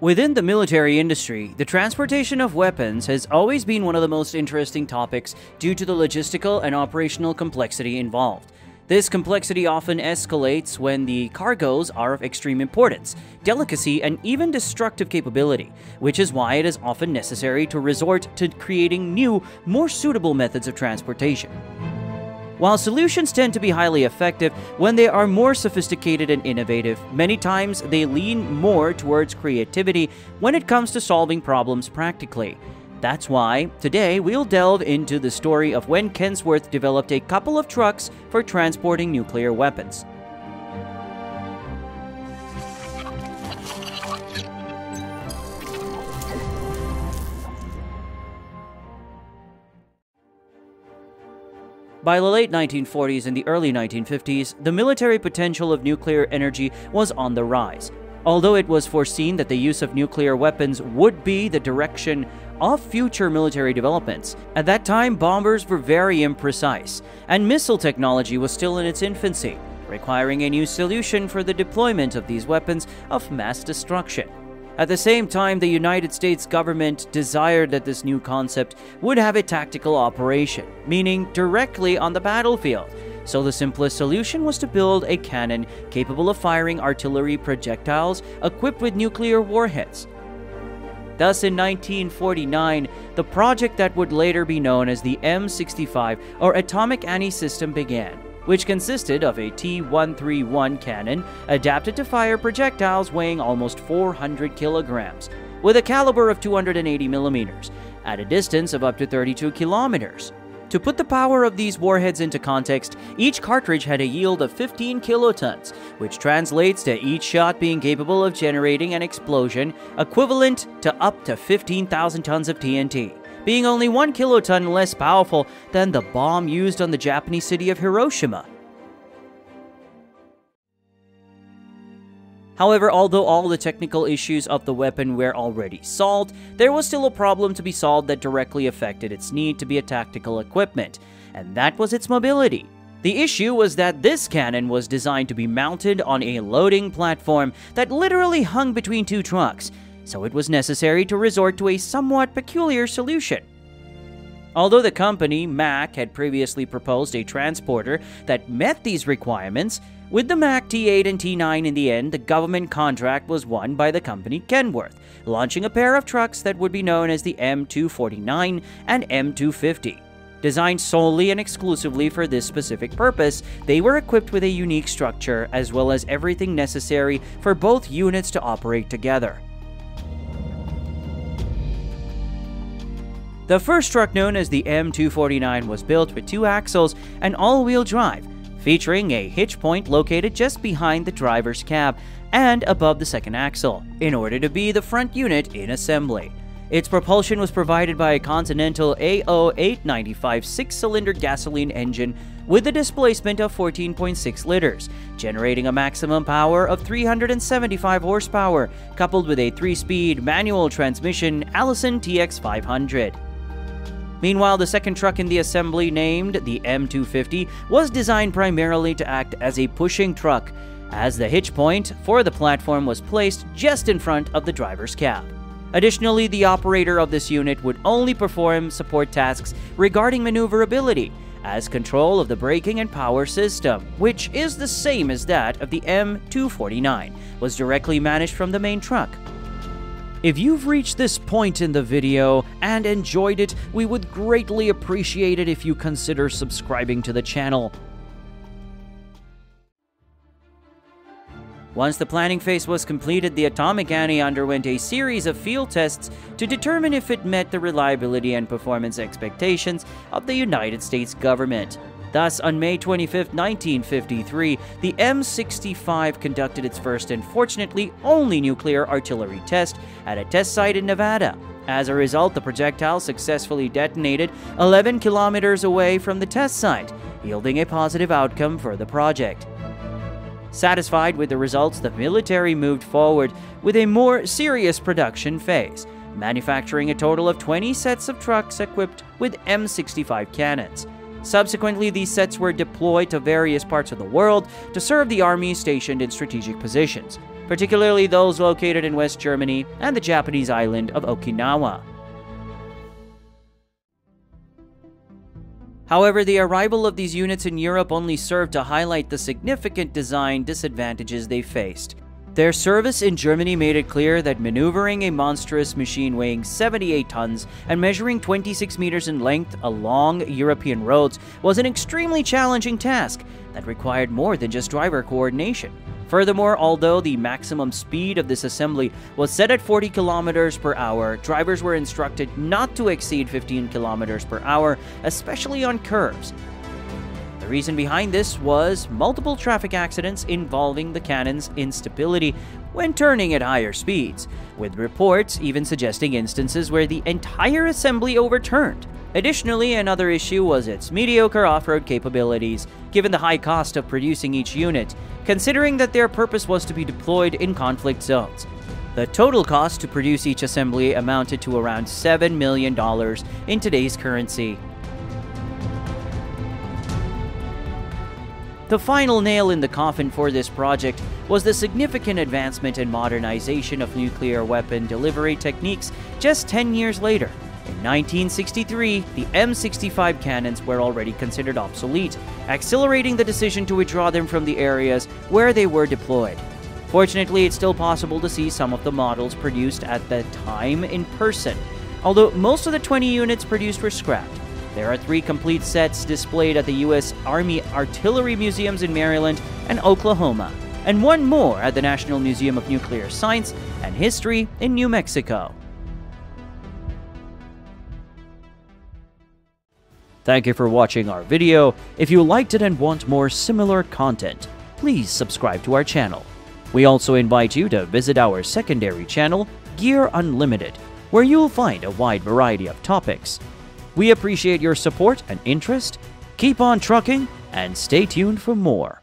Within the military industry, the transportation of weapons has always been one of the most interesting topics due to the logistical and operational complexity involved. This complexity often escalates when the cargoes are of extreme importance, delicacy, and even destructive capability, which is why it is often necessary to resort to creating new, more suitable methods of transportation. While solutions tend to be highly effective when they are more sophisticated and innovative, many times they lean more towards creativity when it comes to solving problems practically. That's why today we'll delve into the story of when Kenworth developed a couple of trucks for transporting nuclear weapons. By the late 1940s and the early 1950s, the military potential of nuclear energy was on the rise. Although it was foreseen that the use of nuclear weapons would be the direction of future military developments, at that time bombers were very imprecise, and missile technology was still in its infancy, requiring a new solution for the deployment of these weapons of mass destruction. At the same time, the United States government desired that this new concept would have a tactical operation, meaning directly on the battlefield. So the simplest solution was to build a cannon capable of firing artillery projectiles equipped with nuclear warheads. Thus, in 1949, the project that would later be known as the M65 or Atomic Annie System began which consisted of a T-131 cannon adapted to fire projectiles weighing almost 400 kilograms, with a caliber of 280 millimeters, at a distance of up to 32 kilometers. To put the power of these warheads into context, each cartridge had a yield of 15 kilotons, which translates to each shot being capable of generating an explosion equivalent to up to 15,000 tons of TNT being only one kiloton less powerful than the bomb used on the Japanese city of Hiroshima. However, although all the technical issues of the weapon were already solved, there was still a problem to be solved that directly affected its need to be a tactical equipment, and that was its mobility. The issue was that this cannon was designed to be mounted on a loading platform that literally hung between two trucks, so it was necessary to resort to a somewhat peculiar solution. Although the company, Mack, had previously proposed a transporter that met these requirements, with the Mack T8 and T9 in the end, the government contract was won by the company Kenworth, launching a pair of trucks that would be known as the M249 and M250. Designed solely and exclusively for this specific purpose, they were equipped with a unique structure as well as everything necessary for both units to operate together. The first truck known as the M249 was built with two axles and all-wheel drive, featuring a hitch point located just behind the driver's cab and above the second axle, in order to be the front unit in assembly. Its propulsion was provided by a Continental AO895 six-cylinder gasoline engine with a displacement of 14.6 liters, generating a maximum power of 375 horsepower, coupled with a 3-speed manual transmission Allison TX500. Meanwhile, the second truck in the assembly, named the M250, was designed primarily to act as a pushing truck, as the hitch point for the platform was placed just in front of the driver's cab. Additionally, the operator of this unit would only perform support tasks regarding maneuverability, as control of the braking and power system, which is the same as that of the M249, was directly managed from the main truck. If you've reached this point in the video and enjoyed it, we would greatly appreciate it if you consider subscribing to the channel. Once the planning phase was completed, the Atomic Annie underwent a series of field tests to determine if it met the reliability and performance expectations of the United States government. Thus, on May 25, 1953, the M65 conducted its first and fortunately only nuclear artillery test at a test site in Nevada. As a result, the projectile successfully detonated 11 kilometers away from the test site, yielding a positive outcome for the project. Satisfied with the results, the military moved forward with a more serious production phase, manufacturing a total of 20 sets of trucks equipped with M65 cannons. Subsequently, these sets were deployed to various parts of the world to serve the armies stationed in strategic positions. particularly those located in West Germany and the Japanese island of Okinawa. However, the arrival of these units in Europe only served to highlight the significant design disadvantages they faced. Their service in Germany made it clear that maneuvering a monstrous machine weighing 78 tons and measuring 26 meters in length along European roads was an extremely challenging task that required more than just driver coordination. Furthermore, although the maximum speed of this assembly was set at 40 kilometers per hour, drivers were instructed not to exceed 15 kilometers per hour, especially on curves. The reason behind this was multiple traffic accidents involving the cannon's instability when turning at higher speeds, with reports even suggesting instances where the entire assembly overturned. Additionally, another issue was its mediocre off-road capabilities, given the high cost of producing each unit, considering that their purpose was to be deployed in conflict zones. The total cost to produce each assembly amounted to around $7 million in today's currency. The final nail in the coffin for this project was the significant advancement and modernization of nuclear weapon delivery techniques just 10 years later. In 1963, the M65 cannons were already considered obsolete, accelerating the decision to withdraw them from the areas where they were deployed. Fortunately, it's still possible to see some of the models produced at the time in person, although most of the 20 units produced were scrapped. There are three complete sets displayed at the U.S. Army Artillery Museums in Maryland and Oklahoma, and one more at the National Museum of Nuclear Science and History in New Mexico. Thank you for watching our video. If you liked it and want more similar content, please subscribe to our channel. We also invite you to visit our secondary channel, Gear Unlimited, where you'll find a wide variety of topics we appreciate your support and interest. Keep on trucking and stay tuned for more.